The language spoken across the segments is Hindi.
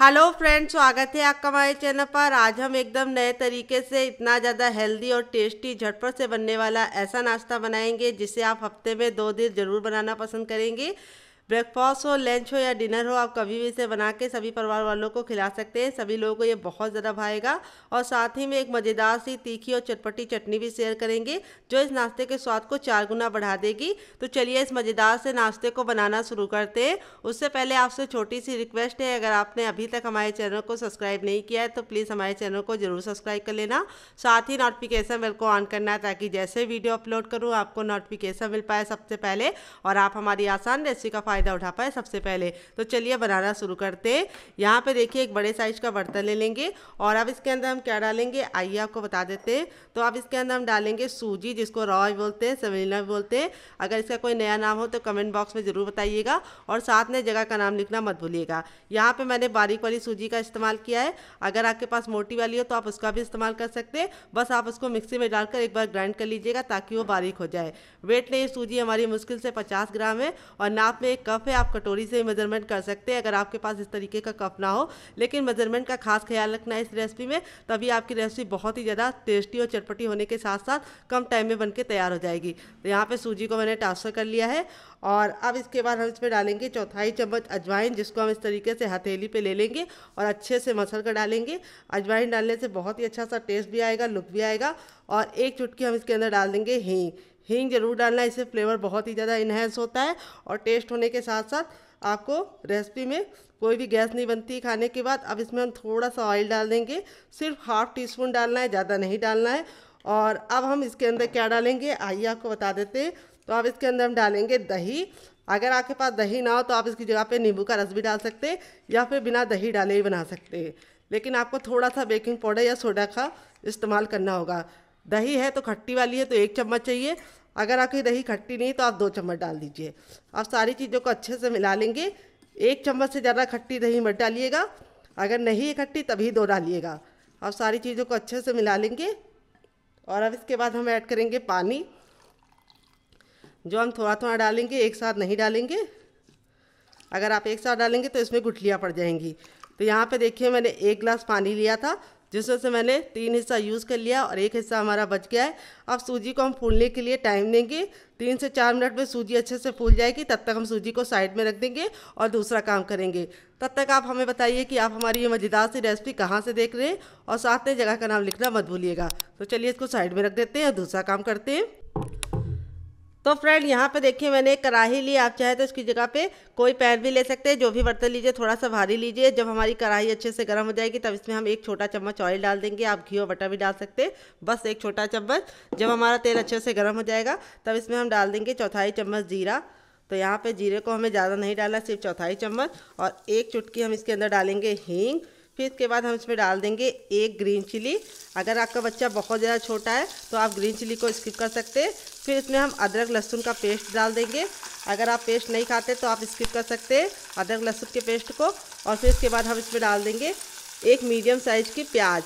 हेलो फ्रेंड्स, स्वागत है आपका हमारे चैनल पर। आज हम एकदम नए तरीके से इतना ज़्यादा हेल्दी और टेस्टी झटपट से बनने वाला ऐसा नाश्ता बनाएँगे, जिसे आप हफ़्ते में दो दिन ज़रूर बनाना पसंद करेंगे। ब्रेकफास्ट हो लंच हो या डिनर हो, आप कभी भी इसे बना के सभी परिवार वालों को खिला सकते हैं। सभी लोगों को ये बहुत ज़्यादा भाएगा। और साथ ही में एक मज़ेदार सी तीखी और चटपटी चटनी भी शेयर करेंगे, जो इस नाश्ते के स्वाद को चार गुना बढ़ा देगी। तो चलिए इस मज़ेदार से नाश्ते को बनाना शुरू करते हैं। उससे पहले आपसे छोटी सी रिक्वेस्ट है, अगर आपने अभी तक हमारे चैनल को सब्सक्राइब नहीं किया है तो प्लीज़ हमारे चैनल को ज़रूर सब्सक्राइब कर लेना। साथ ही नोटिफिकेशन बेल को ऑन करना है ताकि जैसे वीडियो अपलोड करूँ, आपको नोटिफिकेशन मिल पाए सबसे पहले। और आप हमारी आसान रेसिपी का फ़ायदा उठा पाए सबसे पहले। तो चलिए बनाना शुरू करते हैं। यहाँ पे देखिए एक बड़े साइज़ का बर्तन ले लेंगे और अब इसके अंदर हम क्या डालेंगे? आइए आपको बता देते हैं। तो अब इसके अंदर हम डालेंगे सूजी, जिसको रॉय बोलते हैं सवेला भी बोलते हैं। अगर इसका कोई नया नाम हो तो कमेंट बॉक्स में ज़रूर बताइएगा और साथ में जगह का नाम लिखना मत भूलिएगा। यहाँ पर मैंने बारीक वाली सूजी का इस्तेमाल किया है। अगर आपके पास मोटी वाली हो तो आप उसका भी इस्तेमाल कर सकते हैं। बस आप उसको मिक्सी में डालकर एक बार ग्राइंड कर लीजिएगा ताकि वो बारीक हो जाए। वेट नहीं सूजी हमारी मुश्किल से पचास ग्राम है और नाप में एक कप है, आप कटोरी से मेज़रमेंट कर सकते हैं, अगर आपके पास इस तरीके का कप ना हो। लेकिन मेज़रमेंट का खास ख्याल रखना है इस रेसिपी में, तभी आपकी रेसिपी बहुत ही ज़्यादा टेस्टी और चटपटी होने के साथ साथ कम टाइम में बन के तैयार हो जाएगी। तो यहाँ पे सूजी को मैंने ट्रांसफ़र कर लिया है और अब इसके बाद हम इसमें डालेंगे चौथाई चम्मच अजवाइन, जिसको हम इस तरीके से हथेली पे ले लेंगे और अच्छे से मसल कर डालेंगे। अजवाइन डालने से बहुत ही अच्छा सा टेस्ट भी आएगा लुक भी आएगा और एक चुटकी हम इसके अंदर डाल देंगे हींग। हींग ज़रूर डालना, इससे फ्लेवर बहुत ही ज़्यादा इन्हेंस होता है और टेस्ट होने के साथ साथ आपको रेसिपी में कोई भी गैस नहीं बनती खाने के बाद। अब इसमें हम थोड़ा सा ऑयल डाल देंगे, सिर्फ़ हाफ़ टी स्पून डालना है, ज़्यादा नहीं डालना है। और अब हम इसके अंदर क्या डालेंगे, आइए आपको बता देते हैं। तो अब इसके अंदर हम डालेंगे दही। अगर आपके पास दही ना हो तो आप इसकी जगह पे नींबू का रस भी डाल सकते हैं या फिर बिना दही डाले ही बना सकते हैं। लेकिन आपको थोड़ा सा बेकिंग पाउडर या सोडा का इस्तेमाल करना होगा। दही है तो खट्टी वाली है तो एक चम्मच चाहिए। अगर आपकी दही खट्टी नहीं तो आप दो चम्मच डाल दीजिए। आप सारी चीज़ों को अच्छे से मिला लेंगे। एक चम्मच से ज़्यादा खट्टी दही मत डालिएगा। अगर नहीं खट्टी तभी दो डालिएगा। आप सारी चीज़ों को अच्छे से मिला लेंगे। और अब इसके बाद हम ऐड करेंगे पानी। जो हम थोड़ा थोड़ा डालेंगे, एक साथ नहीं डालेंगे। अगर आप एक साथ डालेंगे तो इसमें गुठलियाँ पड़ जाएँगी। तो यहाँ पे देखिए मैंने एक गिलास पानी लिया था। जिसमें से मैंने तीन हिस्सा यूज़ कर लिया और एक हिस्सा हमारा बच गया है। अब सूजी को हम फूलने के लिए टाइम देंगे। तीन से चार मिनट में सूजी अच्छे से फूल जाएगी, तब तक हम सूजी को साइड में रख देंगे और दूसरा काम करेंगे। तब तक आप हमें बताइए कि आप हमारी ये मज़ेदार सी रेसिपी कहाँ से देख रहे हैं और साथ में जगह का नाम लिखना मत भूलिएगा। तो चलिए इसको साइड में रख देते हैं और दूसरा काम करते हैं। तो फ्रेंड, यहाँ पे देखिए मैंने कढ़ाई ली, आप चाहे तो इसकी जगह पे कोई पैन भी ले सकते हैं, जो भी बर्तन लीजिए थोड़ा सा भारी लीजिए, जब हमारी कढ़ाई अच्छे से गर्म हो जाएगी, तब इसमें हम एक छोटा चम्मच ऑयल डाल देंगे, आप घी और बटर भी डाल सकते हैं, बस एक छोटा चम्मच, जब हमारा तेल अच्छे से गर्म हो जाएगा, तब इसमें हम डाल देंगे चौथाई चम्मच जीरा तो यहाँ पर जीरे को हमें ज़्यादा नहीं डालना, सिर्फ़ चौथाई चम्मच, और एक चुटकी हम इसके अंदर डालेंगे हींग फिर इसके बाद हम इसमें डाल देंगे एक ग्रीन चिली। अगर आपका बच्चा बहुत ज़्यादा छोटा है तो आप ग्रीन चिली को स्किप कर सकते हैं। फिर इसमें हम अदरक लहसुन का पेस्ट डाल देंगे। अगर आप पेस्ट नहीं खाते तो आप स्किप कर सकते हैं अदरक लहसुन के पेस्ट को। और फिर इसके बाद हम इसमें डाल देंगे एक मीडियम साइज़ की प्याज।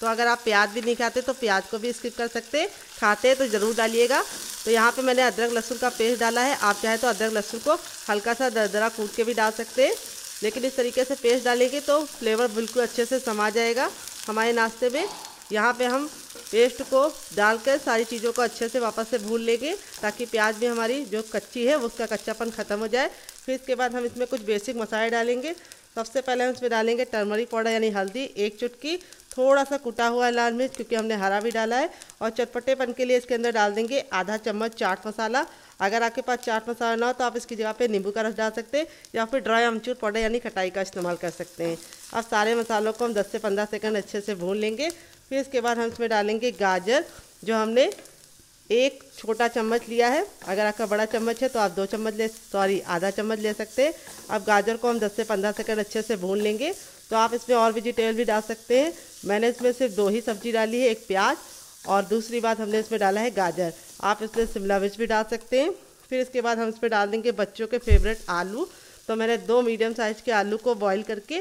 तो अगर आप प्याज भी नहीं खाते तो प्याज को भी स्किप कर सकते खाते हैं तो ज़रूर डालिएगा। तो यहाँ पे मैंने अदरक लहसुन का पेस्ट डाला है। आप चाहे तो अदरक लहसुन को हल्का सा दरदरा कूट के भी डाल सकते हैं। लेकिन इस तरीके से पेस्ट डालेंगे तो फ्लेवर बिल्कुल अच्छे से समा जाएगा। हमारे नाश्ते में यहाँ पे हम पेस्ट को डालकर सारी चीज़ों को अच्छे से वापस से भून लेंगे ताकि प्याज भी हमारी जो कच्ची है उसका कच्चापन ख़त्म हो जाए। फिर इसके बाद हम इसमें कुछ बेसिक मसाले डालेंगे। सबसे पहले हम इसमें डालेंगे टर्मरिक पाउडर यानी हल्दी, एक चुटकी। थोड़ा सा कुटा हुआ लाल मिर्च क्योंकि हमने हरा भी डाला है। और चटपटेपन के लिए इसके अंदर डाल देंगे आधा चम्मच चाट मसाला। अगर आपके पास चाट मसाला ना हो तो आप इसकी जगह पे नींबू का रस डाल सकते हैं या फिर ड्राई अमचूर पाउडर यानी खटाई का इस्तेमाल कर सकते हैं। अब सारे मसालों को हम 10 से 15 सेकंड अच्छे से भून लेंगे। फिर इसके बाद हम इसमें डालेंगे गाजर, जो हमने एक छोटा चम्मच लिया है। अगर आपका बड़ा चम्मच है तो आप दो चम्मच ले, सॉरी, आधा चम्मच ले सकते हैं। अब गाजर को हम 10 से 15 सेकंड अच्छे से भून लेंगे। तो आप इसमें और वेजिटेबल भी डाल सकते हैं। मैंने इसमें सिर्फ़ दो ही सब्ज़ी डाली है, एक प्याज और दूसरी बात हमने इसमें डाला है गाजर। आप इसमें शिमला मिर्च भी डाल सकते हैं। फिर इसके बाद हम इसमें डाल देंगे बच्चों के फेवरेट आलू। तो मैंने दो मीडियम साइज़ के आलू को बॉईल करके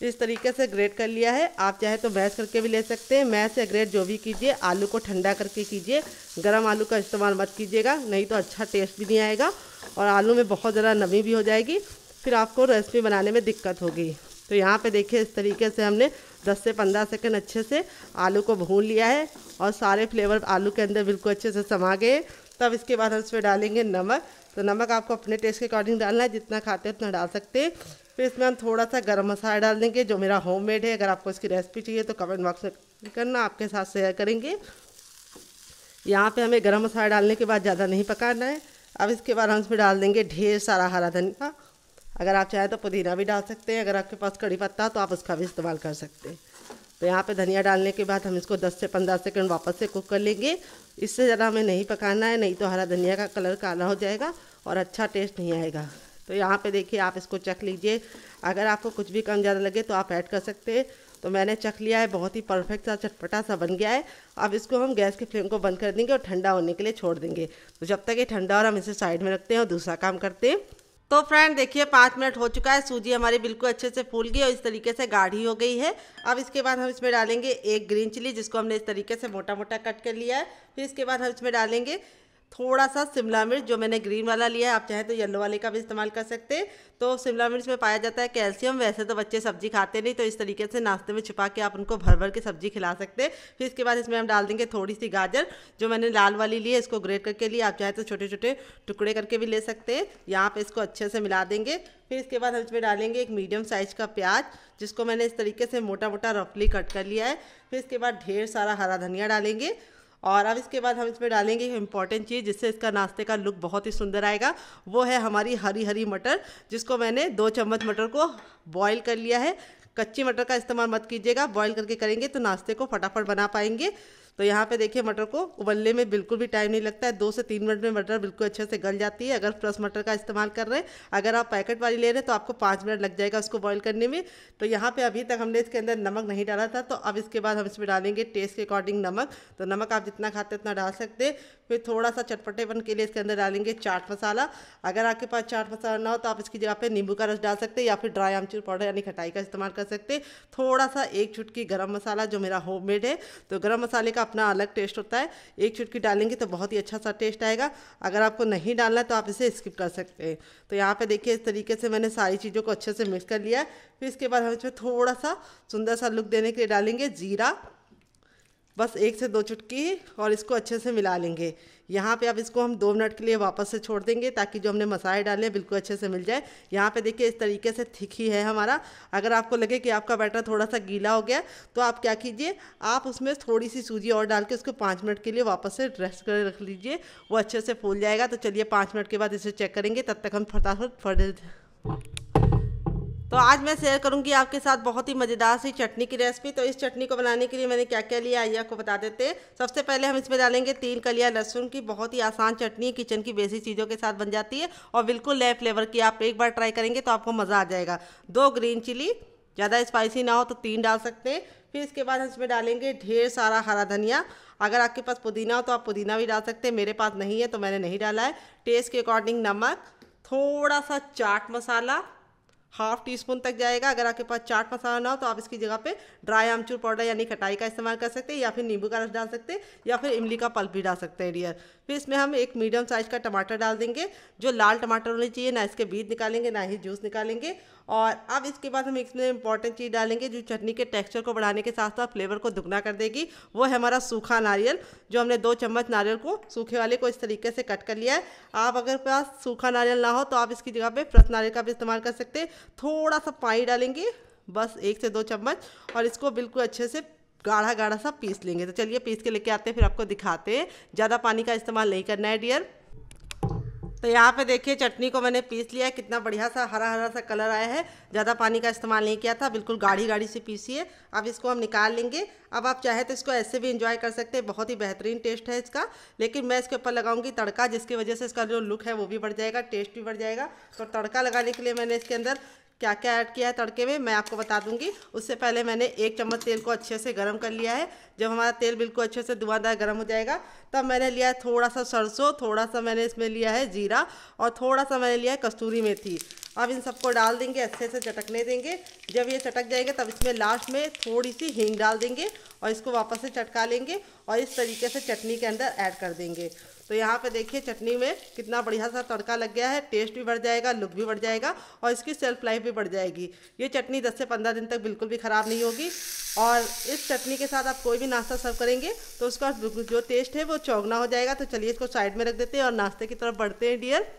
इस तरीके से ग्रेट कर लिया है। आप चाहे तो मैश करके भी ले सकते हैं। मैश या ग्रेट जो भी कीजिए, आलू को ठंडा करके कीजिए। गर्म आलू का इस्तेमाल मत कीजिएगा, नहीं तो अच्छा टेस्ट भी नहीं आएगा और आलू में बहुत ज़्यादा नमी भी हो जाएगी। फिर आपको रेसिपी बनाने में दिक्कत होगी। तो यहाँ पे देखिए इस तरीके से हमने 10 से 15 सेकंड अच्छे से आलू को भून लिया है और सारे फ्लेवर आलू के अंदर बिल्कुल अच्छे से समा गए तब इसके बाद हम इसमें डालेंगे नमक। तो नमक आपको अपने टेस्ट के अकॉर्डिंग डालना है, जितना खाते हैं उतना डाल सकते हैं। फिर इसमें हम थोड़ा सा गर्म मसाला डाल देंगे, जो मेरा होममेड है। अगर आपको इसकी रेसिपी चाहिए तो कमेंट बॉक्स में करना, आपके साथ शेयर करेंगे। यहाँ पे हमें गरम मसाला डालने के बाद ज़्यादा नहीं पकाना है। अब इसके बाद हम इसमें डाल देंगे ढेर सारा हरा धनिया। अगर आप चाहें तो पुदीना भी डाल सकते हैं, अगर आपके पास कड़ी पत्ता तो आप उसका भी इस्तेमाल कर सकते हैं। तो यहाँ पे धनिया डालने के बाद हम इसको 10 से 15 सेकंड वापस से कुक कर लेंगे। इससे ज़्यादा हमें नहीं पकाना है, नहीं तो हरा धनिया का कलर काला हो जाएगा और अच्छा टेस्ट नहीं आएगा। तो यहाँ पे देखिए आप इसको चख लीजिए। अगर आपको कुछ भी कम ज़्यादा लगे तो आप ऐड कर सकते हैं। तो मैंने चख लिया है, बहुत ही परफेक्ट सा चटपटा सा बन गया है। अब इसको हम गैस की फ्लेम को बंद कर देंगे और ठंडा होने के लिए छोड़ देंगे। तो जब तक ये ठंडा और हम इसे साइड में रखते हैं और दूसरा काम करते हैं तो फ्रेंड देखिए, पाँच मिनट हो चुका है। सूजी हमारी बिल्कुल अच्छे से फूल गई और इस तरीके से गाढ़ी हो गई है। अब इसके बाद हम इसमें डालेंगे एक ग्रीन चिली जिसको हमने इस तरीके से मोटा मोटा कट कर लिया है। फिर इसके बाद हम इसमें डालेंगे थोड़ा सा शिमला मिर्च, जो मैंने ग्रीन वाला लिया है, आप चाहे तो येलो वाले का भी इस्तेमाल कर सकते हैं। तो शिमला मिर्च में पाया जाता है कैल्शियम, वैसे तो बच्चे सब्ज़ी खाते नहीं तो इस तरीके से नाश्ते में छुपा के आप उनको भर भर के सब्ज़ी खिला सकते हैं। फिर इसके बाद इसमें हम डाल देंगे थोड़ी सी गाजर, जो मैंने लाल वाली ली है, इसको ग्रेट करके लिए आप चाहे तो छोटे छोटे टुकड़े करके भी ले सकते हैं। यहाँ पर इसको अच्छे से मिला देंगे। फिर इसके बाद हम इसमें डालेंगे एक मीडियम साइज़ का प्याज, जिसको मैंने इस तरीके से मोटा मोटा रफली कट कर लिया है। फिर इसके बाद ढेर सारा हरा धनिया डालेंगे। और अब इसके बाद हम इसमें डालेंगे एक इंपॉर्टेंट चीज़, जिससे इसका नाश्ते का लुक बहुत ही सुंदर आएगा। वो है हमारी हरी हरी मटर, जिसको मैंने दो चम्मच मटर को बॉईल कर लिया है। कच्ची मटर का इस्तेमाल मत कीजिएगा बॉईल करके करेंगे तो नाश्ते को फटाफट बना पाएँगे। तो यहाँ पे देखिए मटर को उबलने में बिल्कुल भी टाइम नहीं लगता है। दो से तीन मिनट में मटर बिल्कुल अच्छे से गल जाती है। अगर फ्रेश मटर का इस्तेमाल कर रहे हैं, अगर आप पैकेट वाली ले रहे हैं तो आपको पाँच मिनट लग जाएगा उसको बॉईल करने में। तो यहाँ पे अभी तक हमने इसके अंदर नमक नहीं डाला था तो अब इसके बाद हम इसमें डालेंगे टेस्ट के अकॉर्डिंग नमक। तो नमक आप जितना खाते उतना डाल सकते हैं। फिर थोड़ा सा चटपटेपन के लिए इसके अंदर डालेंगे चाट मसाला। अगर आपके पास चाट मसाला ना हो तो आप इसकी जगह पे नींबू का रस डाल सकते हैं या फिर ड्राई आमचूर पाउडर यानी खटाई का इस्तेमाल कर सकते थोड़ा सा एक चुटकी गरम मसाला जो मेरा होममेड है। तो गरम मसाले का अपना अलग टेस्ट होता है। एक चुटकी डालेंगे तो बहुत ही अच्छा सा टेस्ट आएगा। अगर आपको नहीं डालना है तो आप इसे स्किप कर सकते हैं। तो यहाँ पे देखिए, इस तरीके से मैंने सारी चीज़ों को अच्छे से मिक्स कर लिया है। फिर इसके बाद हम इसमें थोड़ा सा सुंदर सा लुक देने के लिए डालेंगे जीरा। बस एक से दो चुटकी और इसको अच्छे से मिला लेंगे। यहाँ पे अब इसको हम दो मिनट के लिए वापस से छोड़ देंगे ताकि जो हमने मसाले डाले हैं बिल्कुल अच्छे से मिल जाए। यहाँ पे देखिए इस तरीके से थिक ही है हमारा। अगर आपको लगे कि आपका बैटर थोड़ा सा गीला हो गया तो आप क्या कीजिए, आप उसमें थोड़ी सी सूजी और डाल के उसको पाँच मिनट के लिए वापस से रेस्ट कर रख लीजिए। वो अच्छे से फूल जाएगा। तो चलिए पाँच मिनट के बाद इसे चेक करेंगे। तब तक हम फटाफट फट तो आज मैं शेयर करूँगी आपके साथ बहुत ही मज़ेदार सी चटनी की रेसिपी तो इस चटनी को बनाने के लिए मैंने क्या क्या लिया, आइए आपको बता देते हैं। सबसे पहले हम इसमें डालेंगे तीन कलियाँ लहसुन की। बहुत ही आसान चटनी किचन की बेसिक चीज़ों के साथ बन जाती है और बिल्कुल नए फ्लेवर की आप एक बार ट्राई करेंगे तो आपको मज़ा आ जाएगा। दो ग्रीन चिली ज़्यादा स्पाइसी ना हो तो तीन डाल सकते हैं। फिर इसके बाद हम इसमें डालेंगे ढेर सारा हरा धनिया। अगर आपके पास पुदीना हो तो आप पुदीना भी डाल सकते हैं, मेरे पास नहीं है तो मैंने नहीं डाला है। टेस्ट के अकॉर्डिंग नमक, थोड़ा सा chaat masala half teaspoon तक जाएगा। अगर आपके पास चाट मसाला ना हो तो आप इसकी जगह पे ड्राई आमचूर पाउडर यानी खटाई का इस्तेमाल कर सकते हैं या फिर नींबू का रस डाल सकते हैं या फिर इमली का पल्प भी डाल सकते हैं डियर फिर इसमें हम एक मीडियम साइज़ का टमाटर डाल देंगे, जो लाल टमाटर होने चाहिए, ना इसके बीज निकालेंगे, ना ही जूस निकालेंगे। और अब इसके बाद हम इसमें इंपॉर्टेंट चीज़ डालेंगे जो चटनी के टेक्सचर को बढ़ाने के साथ साथ फ्लेवर को दुगना कर देगी। वो है हमारा सूखा नारियल, जो हमने दो चम्मच नारियल को, सूखे वाले को इस तरीके से कट कर लिया है। आप अगर पास सूखा नारियल ना हो तो आप इसकी जगह पर फ्रेश नारियल का भी इस्तेमाल कर सकते हैं। थोड़ा सा पानी डालेंगे, बस एक से दो चम्मच, और इसको बिल्कुल अच्छे से गाढ़ा गाढ़ा सा पीस लेंगे। तो चलिए पीस के लेके आते हैं, फिर आपको दिखाते हैं। ज़्यादा पानी का इस्तेमाल नहीं करना है डियर तो यहाँ पे देखिए, चटनी को मैंने पीस लिया है। कितना बढ़िया सा हरा हरा सा कलर आया है। ज़्यादा पानी का इस्तेमाल नहीं किया था, बिल्कुल गाढ़ी गाढ़ी से पीसी है अब इसको हम निकाल लेंगे। अब आप चाहे तो इसको ऐसे भी इंजॉय कर सकते हैं। बहुत ही बेहतरीन टेस्ट है इसका। लेकिन मैं इसके ऊपर लगाऊँगी तड़का, जिसकी वजह से इसका जो लुक है वो भी बढ़ जाएगा टेस्ट भी बढ़ जाएगा। तो तड़का लगाने के लिए मैंने इसके अंदर क्या क्या ऐड किया है तड़के में, मैं आपको बता दूँगी। उससे पहले मैंने एक चम्मच तेल को अच्छे से गर्म कर लिया है। जब हमारा तेल बिल्कुल अच्छे से धुआंधार गर्म हो जाएगा, तब मैंने लिया है थोड़ा सा सरसों थोड़ा सा मैंने इसमें लिया है जीरा और थोड़ा सा मैंने लिया है कस्तूरी मेथी। अब इन सबको डाल देंगे, अच्छे से चटकने देंगे। जब ये चटक जाएँगे, तब इसमें लास्ट में थोड़ी सी हींग डाल देंगे और इसको वापस से चटका लेंगे और इस तरीके से चटनी के अंदर ऐड कर देंगे। तो यहाँ पे देखिए चटनी में कितना बढ़िया सा तड़का लग गया है। टेस्ट भी बढ़ जाएगा लुक भी बढ़ जाएगा और इसकी सेल्फ लाइफ भी बढ़ जाएगी। ये चटनी 10 से 15 दिन तक बिल्कुल भी ख़राब नहीं होगी और इस चटनी के साथ आप कोई भी नाश्ता सर्व करेंगे तो उसका जो टेस्ट है वो चौगना हो जाएगा। तो चलिए इसको साइड में रख देते हैं और नाश्ते की तरफ़ बढ़ते हैं डियर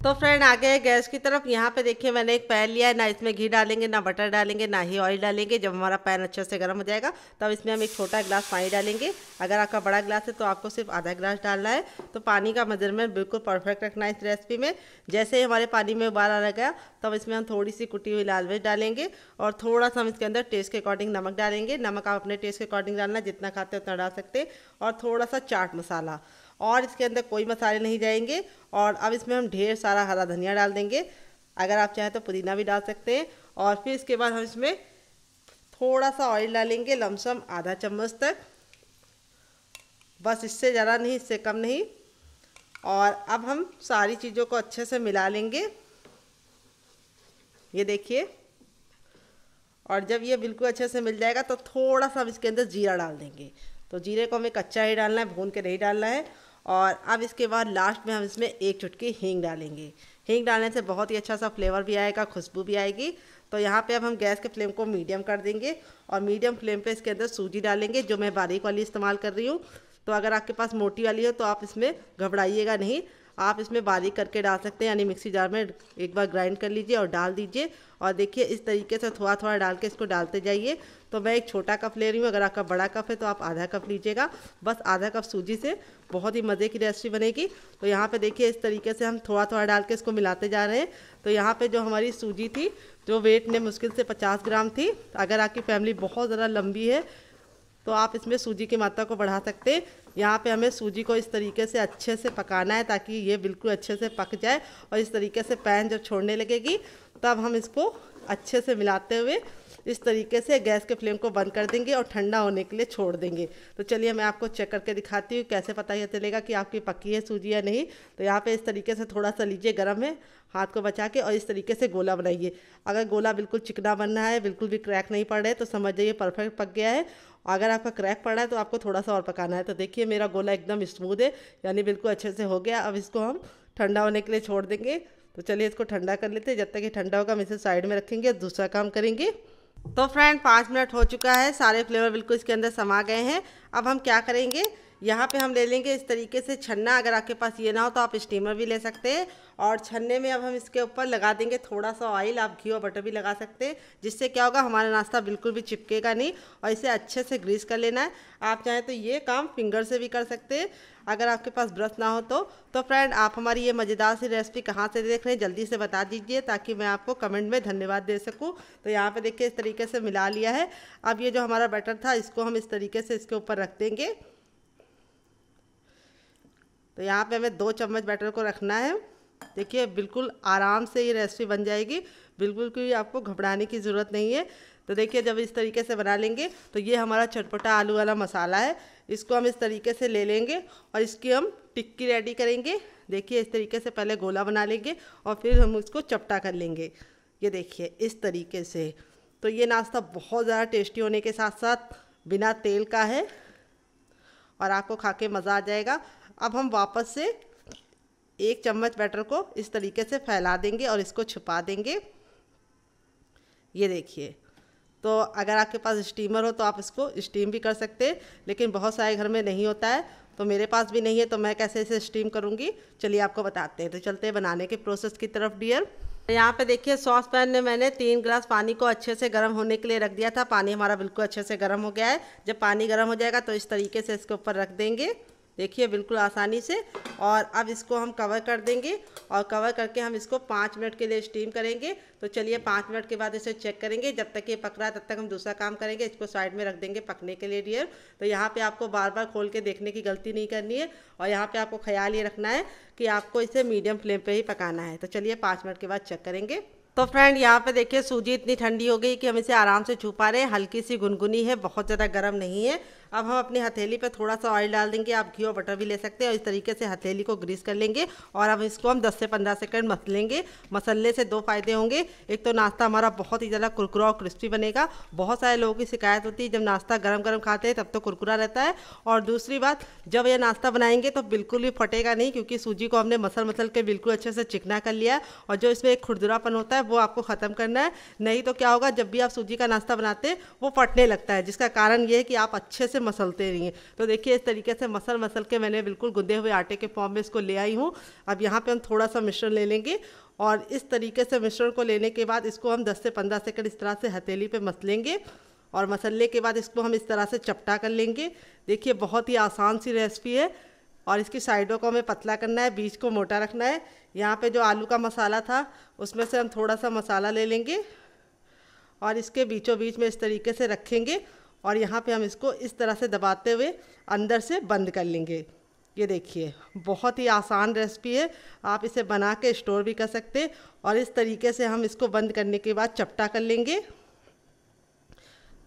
तो फ्रेंड आ गए गैस की तरफ़, यहाँ पे देखिए मैंने एक पैन लिया है, ना इसमें घी डालेंगे, ना बटर डालेंगे, ना ही ऑयल डालेंगे। जब हमारा पैन अच्छे से गर्म हो जाएगा, तब इसमें हम एक छोटा गिलास पानी डालेंगे। अगर आपका बड़ा गिलास है तो आपको सिर्फ़ आधा गिलास डालना है। तो पानी का मेज़रमेंट बिल्कुल परफेक्ट रखना है इस रेसिपी में। जैसे ही हमारे पानी में उबाल आ गया, तब इसमें हम थोड़ी सी कुटी हुई लाल मिर्च डालेंगे और थोड़ा सा हम इसके अंदर टेस्ट के अकॉर्डिंग नमक डालेंगे। नमक आप अपने टेस्ट के अकॉर्डिंग डालना, जितना खाते हैं उतना डाल सकते और थोड़ा सा चाट मसाला। और इसके अंदर कोई मसाले नहीं जाएँगे। और अब इसमें हम ढेर सारा हरा धनिया डाल देंगे। अगर आप चाहें तो पुदीना भी डाल सकते हैं। और फिर इसके बाद हम इसमें थोड़ा सा ऑयल डालेंगे, लमसम आधा चम्मच तक। बस इससे ज़्यादा नहीं, इससे कम नहीं। और अब हम सारी चीज़ों को अच्छे से मिला लेंगे। ये देखिए। और जब ये बिल्कुल अच्छे से मिल जाएगा तो थोड़ा सा हम इसके अंदर जीरा डाल देंगे। तो जीरे को हमें कच्चा ही डालना है, भून के नहीं डालना है। और अब इसके बाद लास्ट में हम इसमें एक चुटकी हींग डालेंगे। हींग डालने से बहुत ही अच्छा सा फ्लेवर भी आएगा, खुशबू भी आएगी। तो यहाँ पे अब हम गैस के फ्लेम को मीडियम कर देंगे और मीडियम फ्लेम पे इसके अंदर सूजी डालेंगे, जो मैं बारीक वाली इस्तेमाल कर रही हूँ। तो अगर आपके पास मोटी वाली हो तो आप इसमें घबराइएगा नहीं। आप इसमें बारीक करके डाल सकते हैं, यानी मिक्सी जार में एक बार ग्राइंड कर लीजिए और डाल दीजिए। और देखिए, इस तरीके से थोड़ा थोड़ा डाल के इसको डालते जाइए। तो मैं एक छोटा कप ले रही हूँ, अगर आपका बड़ा कप है तो आप आधा कप लीजिएगा। बस आधा कप सूजी से, बहुत ही मज़े की रेसिपी बनेगी। तो यहाँ पे देखिए, इस तरीके से हम थोड़ा थोड़ा डाल के इसको मिलाते जा रहे हैं। तो यहाँ पे जो हमारी सूजी थी, जो वेट ने मुश्किल से 50 ग्राम थी, अगर आपकी फैमिली बहुत ज़्यादा लंबी है तो आप इसमें सूजी की मात्रा को बढ़ा सकते हैं। यहाँ पे हमें सूजी को इस तरीके से अच्छे से पकाना है ताकि ये बिल्कुल अच्छे से पक जाए और इस तरीके से पैन जब छोड़ने लगेगी, तब हम इसको अच्छे से मिलाते हुए इस तरीके से गैस के फ्लेम को बंद कर देंगे और ठंडा होने के लिए छोड़ देंगे। तो चलिए मैं आपको चेक करके दिखाती हूँ कैसे पता यह चलेगा कि आपकी पकी है सूजी या नहीं। तो यहाँ पे इस तरीके से थोड़ा सा लीजिए गर्म है हाथ को बचा के और इस तरीके से गोला बनाइए। अगर गोला बिल्कुल चिकना बनना है, बिल्कुल भी क्रैक नहीं पड़ रहे तो समझ जाइए, परफेक्ट पक गया है। अगर आपका क्रैक पड़ा है तो आपको थोड़ा सा और पकाना है। तो देखिए, मेरा गोला एकदम स्मूद है, यानी बिल्कुल अच्छे से हो गया। अब इसको हम ठंडा होने के लिए छोड़ देंगे। तो चलिए इसको ठंडा कर लेते हैं। जब तक ये ठंडा होगा, हम इसे साइड में रखेंगे दूसरा काम करेंगे। तो फ्रेंड, पाँच मिनट हो चुका है। सारे फ्लेवर बिल्कुल इसके अंदर समा गए हैं। अब हम क्या करेंगे? यहाँ पे हम ले लेंगे इस तरीके से छन्ना, अगर आपके पास ये ना हो तो आप स्टीमर भी ले सकते हैं। और छन्ने में अब हम इसके ऊपर लगा देंगे थोड़ा सा ऑयल आप घी और बटर भी लगा सकते हैं, जिससे क्या होगा, हमारा नाश्ता बिल्कुल भी चिपकेगा नहीं और इसे अच्छे से ग्रीस कर लेना है। आप चाहें तो ये काम फिंगर से भी कर सकते हैं, अगर आपके पास ब्रश ना हो तो। तो फ्रेंड आप हमारी ये मज़ेदार सी रेसिपी कहाँ से देख रहे हैं, जल्दी से बता दीजिए, ताकि मैं आपको कमेंट में धन्यवाद दे सकूँ। तो यहाँ पे देखिए, इस तरीके से मिला लिया है। अब ये जो हमारा बैटर था, इसको हम इस तरीके से इसके ऊपर रख देंगे। तो यहाँ पे हमें दो चम्मच बैटर को रखना है। देखिए, बिल्कुल आराम से ये रेसिपी बन जाएगी। बिल्कुल कोई आपको घबराने की ज़रूरत नहीं है। तो देखिए, जब इस तरीके से बना लेंगे तो ये हमारा चटपटा आलू वाला मसाला है। इसको हम इस तरीके से ले लेंगे और इसकी हम टिक्की रेडी करेंगे। देखिए, इस तरीके से पहले गोला बना लेंगे और फिर हम उसको चपटा कर लेंगे। ये देखिए, इस तरीके से। तो ये नाश्ता बहुत ज़्यादा टेस्टी होने के साथ साथ बिना तेल का है और आपको खा के मज़ा आ जाएगा। अब हम वापस से एक चम्मच बैटर को इस तरीके से फैला देंगे और इसको छुपा देंगे। ये देखिए तो अगर आपके पास स्टीमर हो तो आप इसको स्टीम भी कर सकते लेकिन बहुत सारे घर में नहीं होता है तो मेरे पास भी नहीं है तो मैं कैसे इसे स्टीम करूँगी? चलिए आपको बताते हैं। तो चलते हैं बनाने के प्रोसेस की तरफ़ डियर यहाँ पे देखिए सॉस पैन में मैंने तीन गिलास पानी को अच्छे से गर्म होने के लिए रख दिया था। पानी हमारा बिल्कुल अच्छे से गर्म हो गया है। जब पानी गर्म हो जाएगा तो इस तरीके से इसके ऊपर रख देंगे। देखिए, बिल्कुल आसानी से। और अब इसको हम कवर कर देंगे और कवर करके हम इसको पाँच मिनट के लिए स्टीम करेंगे। तो चलिए, पाँच मिनट के बाद इसे चेक करेंगे। जब तक ये पक रहा है तब तक हम दूसरा काम करेंगे। इसको साइड में रख देंगे पकने के लिए डियर तो यहाँ पे आपको बार बार खोल के देखने की गलती नहीं करनी है। और यहाँ पे आपको ख्याल ये रखना है कि आपको इसे मीडियम फ्लेम पर ही पकाना है। तो चलिए, पाँच मिनट के बाद चेक करेंगे। तो फ्रेंड यहाँ पे देखिए, सूजी इतनी ठंडी हो गई कि हम इसे आराम से छू पा रहे हैं। हल्की सी गुनगुनी है, बहुत ज़्यादा गर्म नहीं है। अब हम अपनी हथेली पर थोड़ा सा ऑयल डाल देंगे। आप घी और बटर भी ले सकते हैं और इस तरीके से हथेली को ग्रीस कर लेंगे और अब इसको हम 10 से 15 सेकंड मस लेंगे मसलने से दो फ़ायदे होंगे। एक तो नाश्ता हमारा बहुत ही ज़्यादा कुरकुरा और क्रिस्पी बनेगा। बहुत सारे लोगों की शिकायत होती है, जब नाश्ता गर्म गर्म खाते हैं तब तो कुरकुरा रहता है। और दूसरी बात, जब यह नाश्ता बनाएँगे तो बिल्कुल भी फटेगा नहीं, क्योंकि सूजी को हमने मसल मसल के बिल्कुल अच्छे से चिकना कर लिया है और जो इसमें एक खुरदुरापन होता है, वो आपको ख़त्म करना है। नहीं तो क्या होगा, जब भी आप सूजी का नाश्ता बनाते हैं, वो फटने लगता है, जिसका कारण ये है कि आप अच्छे से मसलते नहीं रहिए तो देखिए, इस तरीके से मसल मसल के मैंने बिल्कुल गुंदे हुए आटे के फॉर्म में इसको ले आई हूँ। अब यहाँ पे हम थोड़ा सा मिश्रण ले लेंगे और इस तरीके से मिश्रण को लेने के बाद इसको हम 10 से 15 सेकंड इस तरह से हथेली पे मसलेंगे और मसलने के बाद इसको हम इस तरह से चपटा कर लेंगे। देखिए, बहुत ही आसान सी रेसिपी है और इसकी साइडों को हमें पतला करना है बीज को मोटा रखना है। यहाँ पे जो आलू का मसाला था, उसमें से हम थोड़ा सा मसाला ले लेंगे और इसके बीचों बीच में इस तरीके से रखेंगे। और यहाँ पे हम इसको इस तरह से दबाते हुए अंदर से बंद कर लेंगे। ये देखिए, बहुत ही आसान रेसिपी है। आप इसे बना के स्टोर भी कर सकते और इस तरीके से हम इसको बंद करने के बाद चपटा कर लेंगे।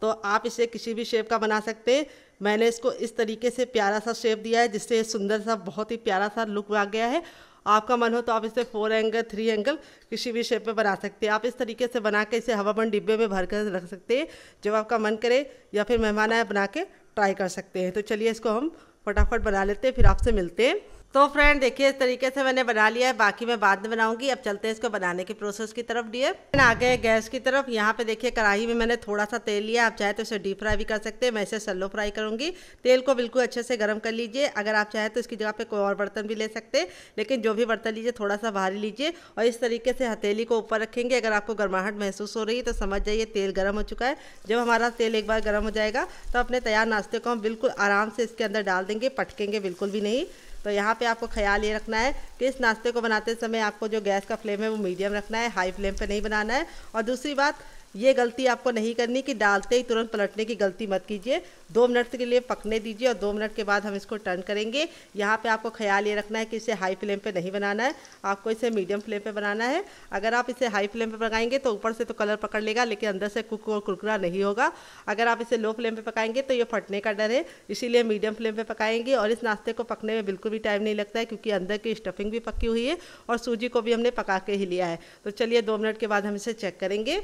तो आप इसे किसी भी शेप का बना सकते हैं। मैंने इसको इस तरीके से प्यारा सा शेप दिया है, जिससे सुंदर सा, बहुत ही प्यारा सा लुक आ गया है। आपका मन हो तो आप इसे फोर एंगल थ्री एंगल किसी भी शेप में बना सकते हैं। आप इस तरीके से बना के इसे हवाबंद डिब्बे में भर कर रख सकते हैं। जब आपका मन करे या फिर मेहमान आए बना के ट्राई कर सकते हैं। तो चलिए इसको हम फटाफट बना लेते हैं, फिर आपसे मिलते हैं। तो फ्रेंड देखिए, इस तरीके से मैंने बना लिया है। बाकी मैं बाद में बनाऊँगी। अब चलते हैं इसको बनाने के प्रोसेस की तरफ़ डियर आ गए गैस की तरफ़। यहाँ पे देखिए, कढ़ाई में मैंने थोड़ा सा तेल लिया। आप चाहे तो इसे डीप फ्राई भी कर सकते हैं। मैं इसे सल्लो फ्राई करूँगी। तेल को बिल्कुल अच्छे से गर्म कर लीजिए। अगर आप चाहे तो इसकी जगह पर कोई और बर्तन भी ले सकते हैं। लेकिन जो भी बर्तन लीजिए थोड़ा सा भारी लीजिए और इस तरीके से हथेली को ऊपर रखेंगे। अगर आपको गर्माहट महसूस हो रही है तो समझ जाइए, तेल गर्म हो चुका है। जब हमारा तेल एक बार गर्म हो जाएगा तो अपने तैयार नाश्ते को हम बिल्कुल आराम से इसके अंदर डाल देंगे। पटकेंगे बिल्कुल भी नहीं। तो यहाँ पे आपको ख्याल ये रखना है कि इस नाश्ते को बनाते समय आपको जो गैस का फ्लेम है वो मीडियम रखना है, हाई फ्लेम पे नहीं बनाना है। और दूसरी बात ये गलती आपको नहीं करनी कि डालते ही तुरंत पलटने की गलती मत कीजिए। दो मिनट के लिए पकने दीजिए और दो मिनट के बाद हम इसको टर्न करेंगे। यहाँ पे आपको ख्याल ये रखना है कि इसे हाई फ्लेम पे नहीं बनाना है। आपको इसे मीडियम फ्लेम पे बनाना है। अगर आप इसे हाई फ्लेम पे पकाएँगे तो ऊपर से तो कलर पकड़ लेगा, लेकिन अंदर से कुक और कुरकुरा नहीं होगा। अगर आप इसे लो फ्लेम पर पकाएँगे तो ये फटने का डर है, इसीलिए मीडियम फ्लेम पर पकाएँगे। और इस नाश्ते को पकने में बिल्कुल भी टाइम नहीं लगता है, क्योंकि अंदर की स्टफिंग भी पकी हुई है और सूजी को भी हमने पका के ही लिया है। तो चलिए दो मिनट के बाद हम इसे चेक करेंगे।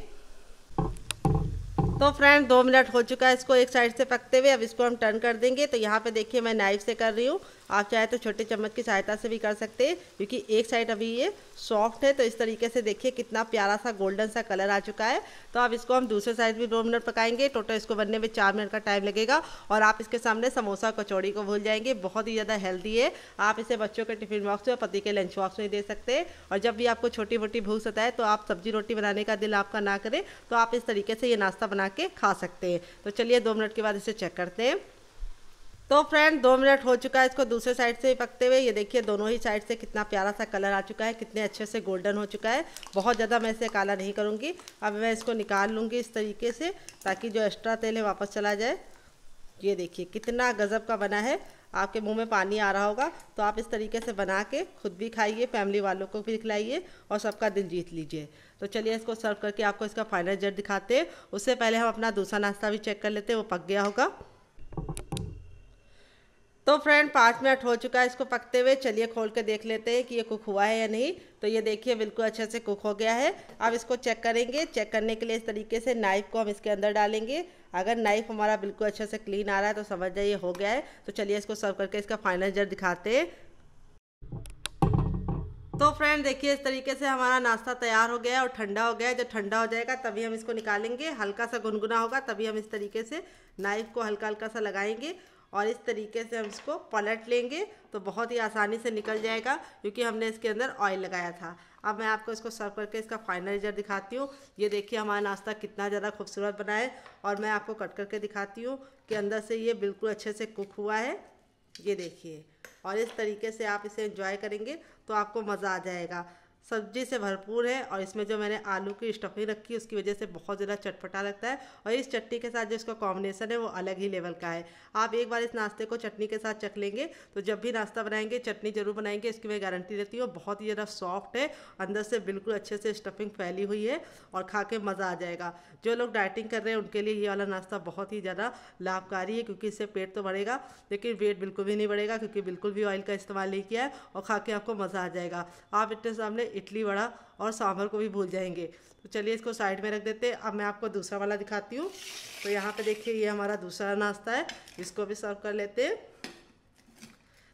तो फ्रेंड दो मिनट हो चुका है, इसको एक साइड से पकते हुए, अब इसको हम टर्न कर देंगे। तो यहाँ पे देखिए मैं नाइफ से कर रही हूँ। आप चाहे तो छोटे चम्मच की सहायता से भी कर सकते हैं, क्योंकि एक साइड अभी ये सॉफ्ट है तो इस तरीके से देखिए कितना प्यारा सा गोल्डन सा कलर आ चुका है। तो अब इसको हम दूसरे साइड भी दो मिनट पकाएँगे। टोटल इसको बनने में चार मिनट का टाइम लगेगा और आप इसके सामने समोसा कचौड़ी को भूल जाएँगे। बहुत ही ज़्यादा हेल्दी है। आप इसे बच्चों के टिफ़िन बॉक्स में पति के लंच बॉक्स में दे सकते हैं। और जब भी आपको छोटी मोटी भूख है तो आप सब्ज़ी रोटी बनाने का दिल आपका ना करें तो आप इस तरीके से ये नाश्ता बना के खा सकते हैं। तो चलिए दो मिनट के बाद इसे चेक करते हैं। तो फ्रेंड दो मिनट हो चुका है इसको दूसरे साइड से पकते हुए। ये देखिए, दोनों ही साइड से कितना प्यारा सा कलर आ चुका है, कितने अच्छे से गोल्डन हो चुका है। बहुत ज़्यादा मैं इसे काला नहीं करूँगी। अब मैं इसको निकाल लूँगी इस तरीके से, ताकि जो एक्स्ट्रा तेल है वापस चला जाए। ये देखिए, कितना गज़ब का बना है। आपके मुँह में पानी आ रहा होगा तो आप इस तरीके से बना के खुद भी खाइए फैमिली वालों को भी खिलाइए और सबका दिल जीत लीजिए। तो चलिए इसको सर्व करके आपको इसका फाइनल रिज़ल्ट दिखाते हैं। उससे पहले हम अपना दूसरा नाश्ता भी चेक कर लेते हैं, वो पक गया होगा। तो फ्रेंड पाँच मिनट हो चुका है इसको पकते हुए। चलिए खोल के देख लेते हैं कि ये कुक हुआ है या नहीं। तो ये देखिए, बिल्कुल अच्छे से कुक हो गया है। अब इसको चेक करेंगे। चेक करने के लिए इस तरीके से नाइफ को हम इसके अंदर डालेंगे। अगर नाइफ हमारा बिल्कुल अच्छे से क्लीन आ रहा है तो समझ जाइए, हो गया है। तो चलिए इसको सर्व करके इसका फाइनल जर दिखाते हैं। तो फ्रेंड देखिए, इस तरीके से हमारा नाश्ता तैयार हो गया और ठंडा हो गया है। जब ठंडा हो जाएगा, तभी हम इसको निकालेंगे। हल्का सा गुनगुना होगा, तभी हम इस तरीके से नाइफ को हल्का हल्का सा लगाएँगे। और इस तरीके से हम इसको पलट लेंगे तो बहुत ही आसानी से निकल जाएगा, क्योंकि हमने इसके अंदर ऑयल लगाया था। अब मैं आपको इसको सर्व करके इसका फाइनल रिज़ल्ट दिखाती हूँ। ये देखिए हमारा नाश्ता कितना ज़्यादा खूबसूरत बना है और मैं आपको कट करके दिखाती हूँ कि अंदर से ये बिल्कुल अच्छे से कुक हुआ है। ये देखिए, और इस तरीके से आप इसे एंजॉय करेंगे तो आपको मज़ा आ जाएगा। सब्ज़ी से भरपूर है और इसमें जो मैंने आलू की स्टफिंग रखी है, उसकी वजह से बहुत ज़्यादा चटपटा लगता है और इस चटनी के साथ जो इसका कॉम्बिनेशन है, वो अलग ही लेवल का है। आप एक बार इस नाश्ते को चटनी के साथ चख लेंगे तो जब भी नाश्ता बनाएँगे, चटनी ज़रूर बनाएँगे, इसकी मैं गारंटी देती हूँ, बहुत ही ज़्यादा सॉफ्ट है, अंदर से बिल्कुल अच्छे से स्टफिंग फैली हुई है और खा के मज़ा आ जाएगा। जो लोग डाइटिंग कर रहे हैं, उनके लिए ये वाला नाश्ता बहुत ही ज़्यादा लाभकारी है, क्योंकि इससे पेट तो बढ़ेगा लेकिन वेट बिल्कुल भी नहीं बढ़ेगा, क्योंकि बिल्कुल भी ऑयल का इस्तेमाल नहीं किया है और खा के आपको मज़ा आ जाएगा। आप इतने सामने इडली वड़ा और सांभर को भी भूल जाएँगे। तो चलिए इसको साइड में रख देते हैं। अब मैं आपको दूसरा वाला दिखाती हूँ। तो यहाँ पे देखिए, ये हमारा दूसरा नाश्ता है। इसको भी सर्व कर लेते हैं।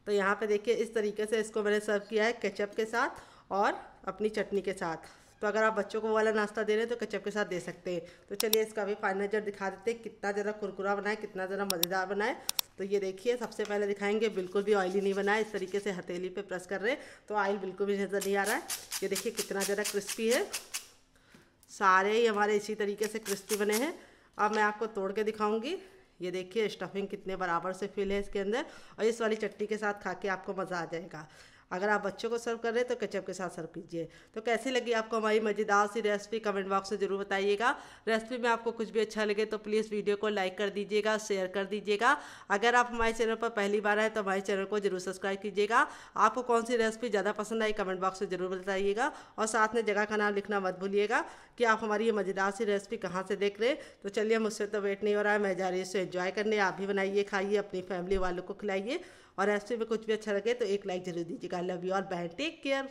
तो यहाँ पे देखिए, इस तरीके से इसको मैंने सर्व किया है, केचप के साथ और अपनी चटनी के साथ। तो अगर आप बच्चों को वाला नाश्ता दे रहे हैं तो केचप के साथ दे सकते हैं। तो चलिए इसका भी फाइनल नज़र दिखा देते हैं, कितना ज़्यादा कुरकुरा बनाए, कितना ज़्यादा मज़ेदार बनाए। तो ये देखिए, सबसे पहले दिखाएँगे, बिल्कुल भी ऑयली नहीं बनाए, इस तरीके से हथेली पे प्रेस कर रहे तो ऑयल बिल्कुल भी नज़र नहीं आ रहा है। ये देखिए कितना ज़्यादा क्रिस्पी है। सारे ही हमारे इसी तरीके से क्रिस्पी बने हैं। अब मैं आपको तोड़ के दिखाऊँगी। ये देखिए स्टफिंग कितने बराबर से फिल है इसके अंदर। और इस वाली चट्टी के साथ खा के आपको मज़ा आ जाएगा। अगर आप बच्चों को सर्व कर रहे हैं तो केचप के साथ सर्व कीजिए। तो कैसी लगी आपको हमारी मज़ेदार सी रेसिपी कमेंट बॉक्स में ज़रूर बताइएगा। रेसिपी में आपको कुछ भी अच्छा लगे तो प्लीज़ वीडियो को लाइक कर दीजिएगा शेयर कर दीजिएगा। अगर आप हमारे चैनल पर पहली बार आए तो हमारे चैनल को ज़रूर सब्सक्राइब कीजिएगा। आपको कौन सी रेसिपी ज़्यादा पसंद आई कमेंट बॉक्स में ज़रूर बताइएगा। और साथ में जगह का नाम लिखना मत भूलिएगा कि आप हमारी ये मज़ेदार सी रेसिपी कहाँ से देख रहे हैं। तो चलिए, मुझसे तो वेट नहीं हो रहा है। मैं जा रही हूँ इसे एंजॉय करने। आप भी बनाइए, खाइए, अपनी फैमिली वालों को खिलाइए। और ऐसे में कुछ भी अच्छा लगे तो एक लाइक ज़रूर दीजिएगा। Love you all bye take care